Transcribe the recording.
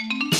you